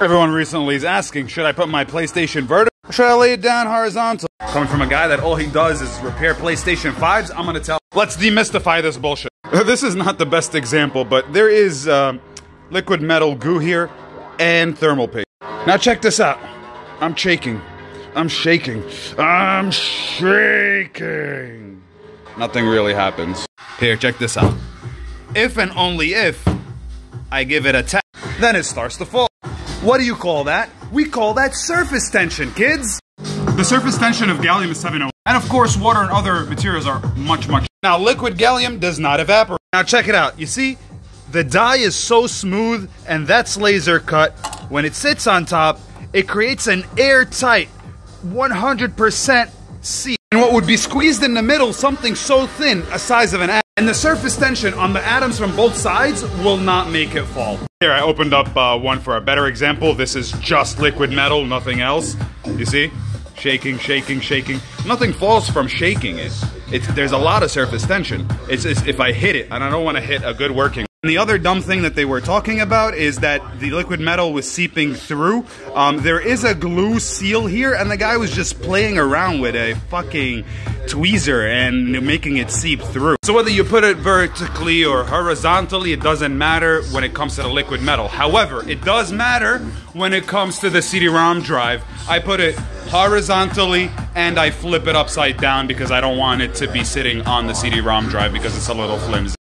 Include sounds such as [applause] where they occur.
Everyone recently is asking, should I put my PlayStation vertical or should I lay it down horizontal? Coming from a guy that all he does is repair PlayStation 5s, I'm gonna tell. Let's demystify this bullshit. [laughs] This is not the best example, but there is um, liquid metal goo here and thermal paste. Now check this out. I'm shaking. I'm shaking. I'm shaking. Nothing really happens. Here, check this out. If and only if I give it a tap, then it starts to fall. What do you call that? We call that surface tension, kids. The surface tension of gallium is 701. And of course, water and other materials are much, much. Now, liquid gallium does not evaporate. Now, check it out. You see, the die is so smooth, and that's laser cut. When it sits on top, it creates an airtight 100% seal. And what would be squeezed in the middle, something so thin, a size of an atom. And the surface tension on the atoms from both sides will not make it fall. Here, I opened up uh, one for a better example. This is just liquid metal, nothing else. You see? Shaking, shaking, shaking. Nothing falls from shaking it. It's, there's a lot of surface tension. It's, it's if I hit it, and I don't want to hit a good working and the other dumb thing that they were talking about is that the liquid metal was seeping through. Um, there is a glue seal here, and the guy was just playing around with a fucking tweezer and making it seep through. So whether you put it vertically or horizontally, it doesn't matter when it comes to the liquid metal. However, it does matter when it comes to the CD-ROM drive. I put it horizontally and I flip it upside down because I don't want it to be sitting on the CD-ROM drive because it's a little flimsy.